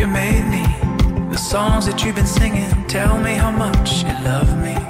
you made me. The songs that you've been singing tell me how much you love me.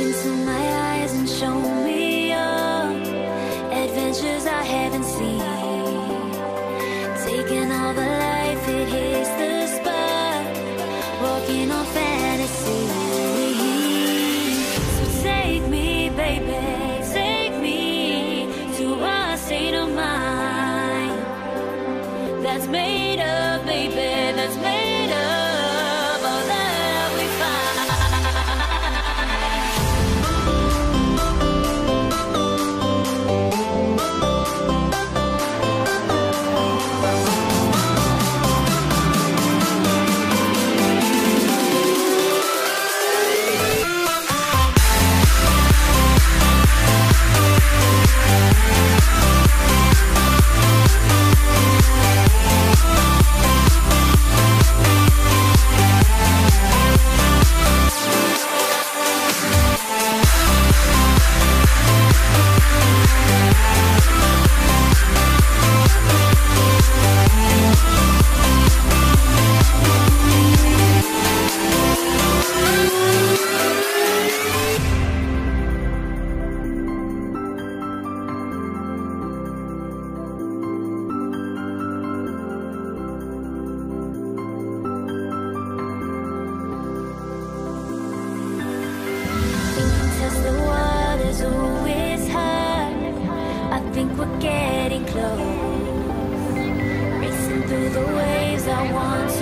into my eyes and show me close. Racing through the waves, I want